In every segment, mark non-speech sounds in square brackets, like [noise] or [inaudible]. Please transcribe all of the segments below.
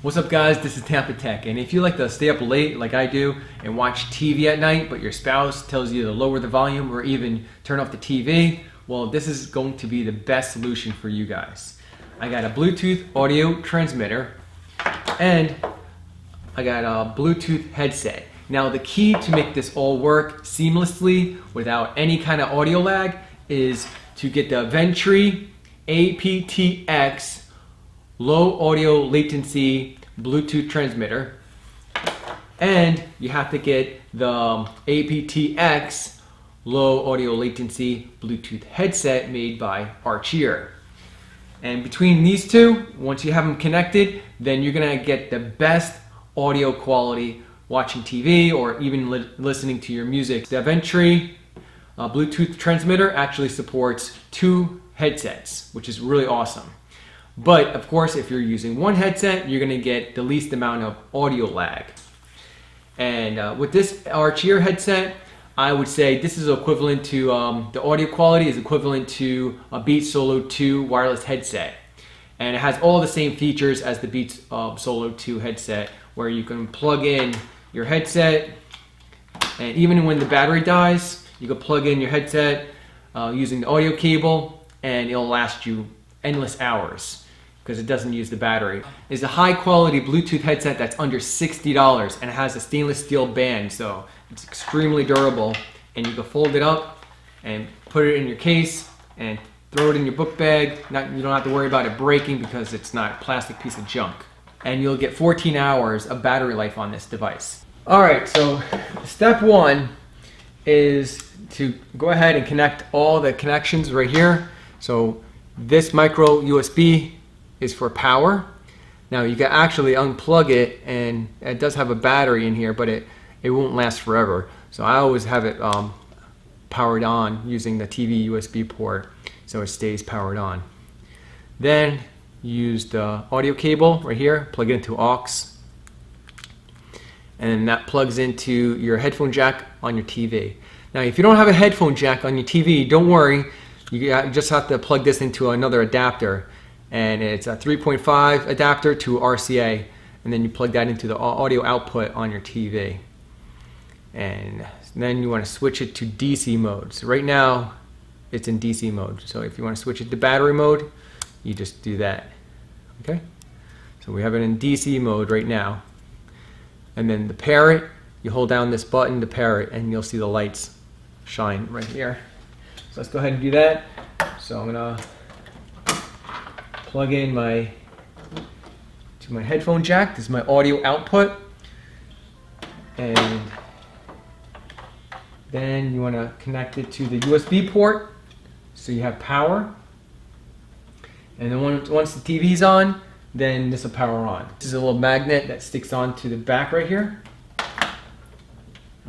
What's up guys, this is TampaTec and if you like to stay up late like I do and watch TV at night but your spouse tells you to lower the volume or even turn off the TV, well this is going to be the best solution for you guys. I got a Bluetooth audio transmitter and I got a Bluetooth headset. Now the key to make this all work seamlessly without any kind of audio lag is to get the Avantree aptX low audio latency Bluetooth transmitter. And you have to get the aptX low audio latency Bluetooth headset made by Archeer. And between these two, once you have them connected, then you're gonna get the best audio quality watching TV or even li listening to your music. The Avantree uh, Bluetooth transmitter actually supports two headsets, which is really awesome. But of course, if you're using one headset, you're gonna get the least amount of audio lag. And uh, with this Archeer headset, I would say this is equivalent to, um, the audio quality is equivalent to a Beats Solo 2 wireless headset. And it has all the same features as the Beats uh, Solo 2 headset, where you can plug in your headset, and even when the battery dies, you can plug in your headset uh, using the audio cable, and it'll last you endless hours because it doesn't use the battery. is a high quality Bluetooth headset that's under $60 and it has a stainless steel band so it's extremely durable and you can fold it up and put it in your case and throw it in your book bag. Not, you don't have to worry about it breaking because it's not a plastic piece of junk. And you'll get 14 hours of battery life on this device. All right, so step one is to go ahead and connect all the connections right here. So this micro USB is for power. Now you can actually unplug it and it does have a battery in here, but it, it won't last forever. So I always have it um, powered on using the TV USB port so it stays powered on. Then use the audio cable right here, plug it into aux, and that plugs into your headphone jack on your TV. Now if you don't have a headphone jack on your TV, don't worry, you just have to plug this into another adapter and it's a 3.5 adapter to RCA and then you plug that into the audio output on your TV and then you want to switch it to DC mode. So right now it's in DC mode. So if you want to switch it to battery mode you just do that okay? So we have it in DC mode right now. And then the pair it you hold down this button to pair it and you'll see the lights shine right here. So let's go ahead and do that. So I'm gonna plug in my to my headphone jack. This is my audio output. And then you want to connect it to the USB port so you have power. And then once the TV's on, then this will power on. This is a little magnet that sticks onto the back right here.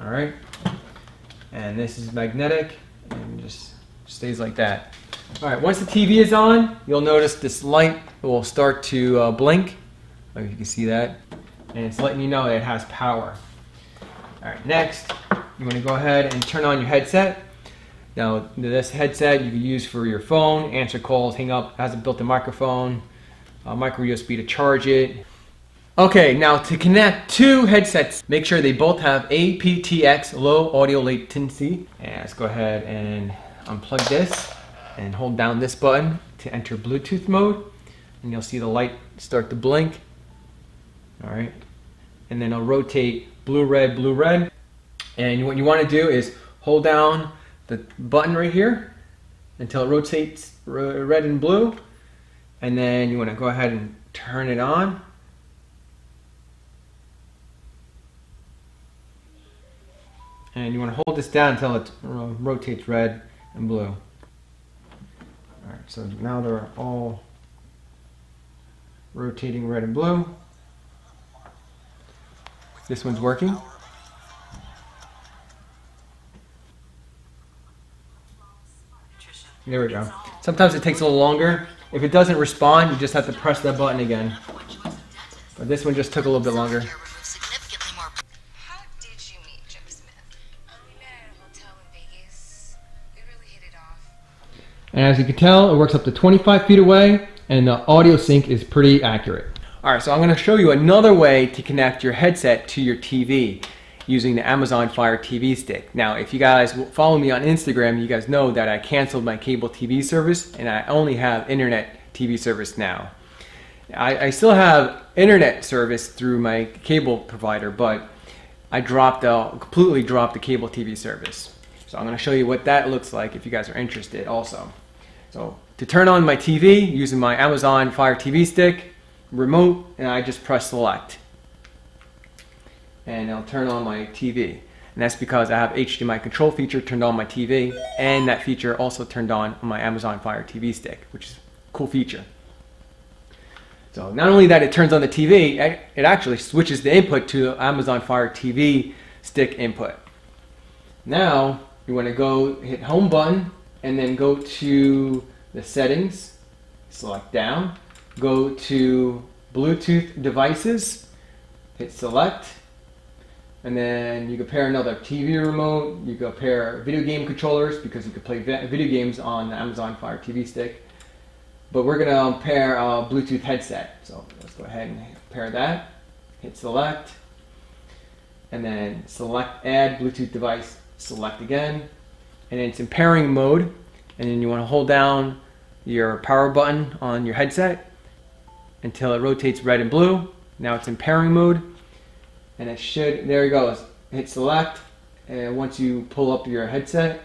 All right. And this is magnetic and just stays like that. All right, once the TV is on, you'll notice this light will start to uh, blink. Like you can see that. And it's letting you know that it has power. All right, next, you wanna go ahead and turn on your headset. Now, this headset you can use for your phone, answer calls, hang up, has a built-in microphone, micro USB to charge it. Okay, now to connect two headsets, make sure they both have aptX low audio latency. And let's go ahead and unplug this and hold down this button to enter Bluetooth mode and you'll see the light start to blink. All right. And then it'll rotate blue, red, blue, red. And what you want to do is hold down the button right here until it rotates red and blue. And then you want to go ahead and turn it on. And you want to hold this down until it uh, rotates red and blue. All right, so now they're all rotating red and blue. This one's working. There we go. Sometimes it takes a little longer. If it doesn't respond, you just have to press that button again. But this one just took a little bit longer. And as you can tell, it works up to 25 feet away and the audio sync is pretty accurate. All right, so I'm going to show you another way to connect your headset to your TV using the Amazon Fire TV stick. Now, if you guys follow me on Instagram, you guys know that I canceled my cable TV service and I only have internet TV service now. I, I still have internet service through my cable provider, but I dropped, uh, completely dropped the cable TV service. So I'm going to show you what that looks like if you guys are interested also. So to turn on my TV using my Amazon Fire TV stick, remote and I just press select. And I'll turn on my TV and that's because I have HDMI control feature turned on my TV and that feature also turned on my Amazon Fire TV stick which is a cool feature. So not only that it turns on the TV it actually switches the input to Amazon Fire TV stick input. Now you want to go hit home button and then go to the settings select down go to Bluetooth devices, hit select, and then you can pair another TV remote, you can pair video game controllers because you can play video games on the Amazon Fire TV stick. But we're going to pair a Bluetooth headset. So let's go ahead and pair that, hit select, and then select add Bluetooth device, select again, and it's in pairing mode, and then you want to hold down your power button on your headset until it rotates red and blue. Now it's in pairing mode and it should, there it goes. Hit select and once you pull up your headset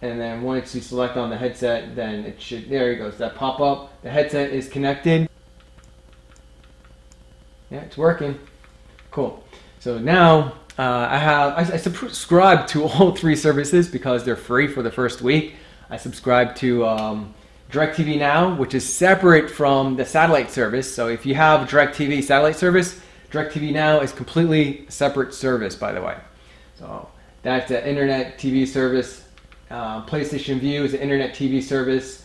and then once you select on the headset then it should, there it goes, that pop up. The headset is connected. Yeah, it's working. Cool. So now uh, I have, I, I subscribe to all [laughs] three services because they're free for the first week. I subscribe to um, DirecTV Now, which is separate from the satellite service. So if you have DirecTV satellite service, DirecTV Now is completely separate service, by the way. So that's the internet TV service. Uh, PlayStation Vue is an internet TV service.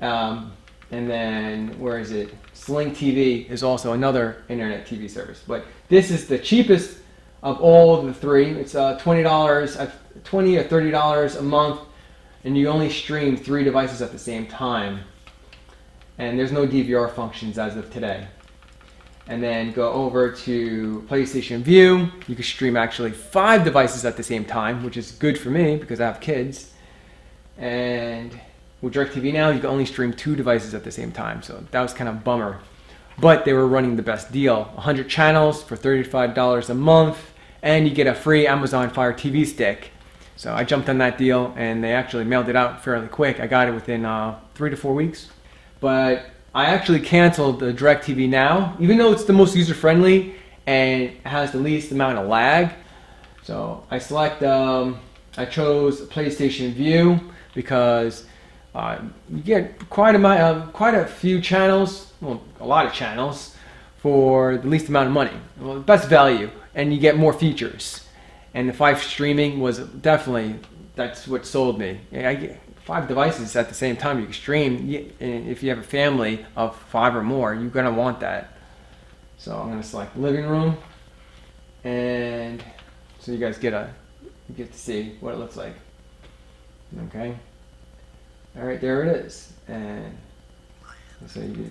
Um, and then where is it? Sling TV is also another internet TV service. But this is the cheapest of all the three. It's uh, $20, uh, 20 or $30 a month and you only stream three devices at the same time. And there's no DVR functions as of today. And then go over to PlayStation Vue. You can stream actually five devices at the same time, which is good for me because I have kids. And with DirecTV Now, you can only stream two devices at the same time. So that was kind of bummer. But they were running the best deal. 100 channels for $35 a month. And you get a free Amazon Fire TV stick so I jumped on that deal and they actually mailed it out fairly quick. I got it within uh, three to four weeks. But I actually canceled the DirecTV Now, even though it's the most user friendly and has the least amount of lag. So I select, um, I chose PlayStation Vue because uh, you get quite a, uh, quite a few channels, well, a lot of channels for the least amount of money, well, best value, and you get more features and the five streaming was definitely that's what sold me. I get five devices at the same time you can stream. If you have a family of five or more, you're gonna want that. So I'm gonna select living room, and so you guys get a you get to see what it looks like. Okay. All right, there it is, and so you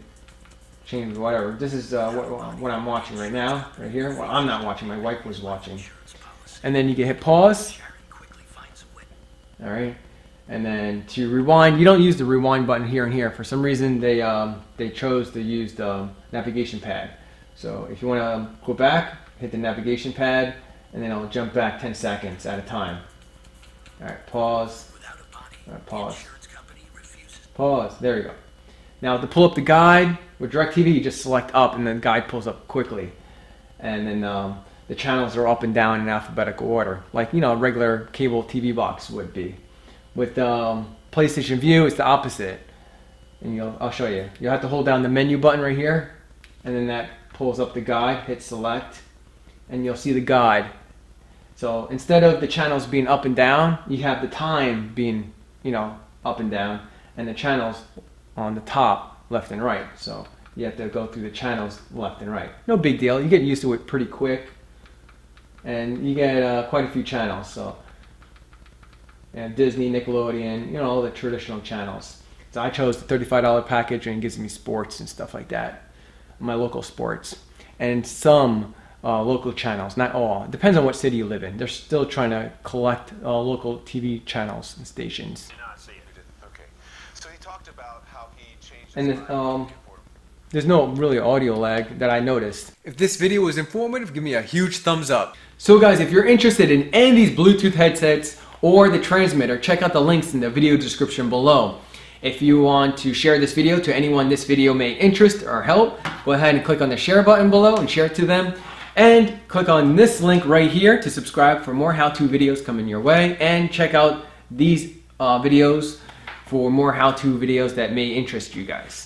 change whatever. This is uh, what, what I'm watching right now, right here. Well, I'm not watching. My wife was watching and then you can hit pause. All right, and then to rewind, you don't use the rewind button here and here. For some reason, they um, they chose to use the navigation pad. So if you want to go back, hit the navigation pad, and then I'll jump back 10 seconds at a time. All right, pause. All right, pause. Pause. There you go. Now to pull up the guide with DirecTV, you just select up, and then the guide pulls up quickly. And then um, the channels are up and down in alphabetical order, like you know a regular cable TV box would be. With um, PlayStation Vue, it's the opposite. And I'll show you. You'll have to hold down the menu button right here, and then that pulls up the guide. Hit select, and you'll see the guide. So instead of the channels being up and down, you have the time being, you know, up and down, and the channels on the top, left and right. So you have to go through the channels left and right. No big deal. You get used to it pretty quick and you get uh, quite a few channels. So, and Disney, Nickelodeon, you know, all the traditional channels. So I chose the $35 package and it gives me sports and stuff like that. my local sports and some uh, local channels, not all. It depends on what city you live in. They're still trying to collect uh, local TV channels and stations. not see it. Okay. So he talked about how he changed And this, um, on the import- There's no really audio lag that I noticed. If this video was informative, give me a huge thumbs up. So guys, if you're interested in any of these Bluetooth headsets or the transmitter, check out the links in the video description below. If you want to share this video to anyone this video may interest or help, go ahead and click on the share button below and share it to them. And click on this link right here to subscribe for more how-to videos coming your way. And check out these uh, videos for more how-to videos that may interest you guys.